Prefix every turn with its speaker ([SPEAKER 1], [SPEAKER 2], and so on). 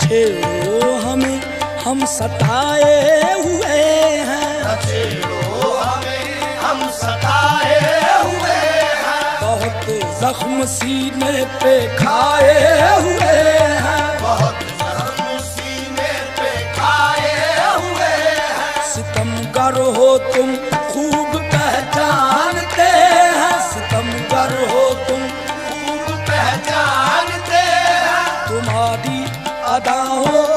[SPEAKER 1] छेड़ो हमें हम सताए हुए हैं
[SPEAKER 2] छेड़ो हमें हम सताए हुए हैं
[SPEAKER 1] बहुत जख्म सीने पे खाए हुए हैं।
[SPEAKER 2] बहुत जख्म सीने पे खाए हुए हैं
[SPEAKER 1] सितम करो तुम खूब पहचानते हैं सितमगर हो तुम।
[SPEAKER 2] खूब पहचानते हैं।
[SPEAKER 1] तुम्हारी हो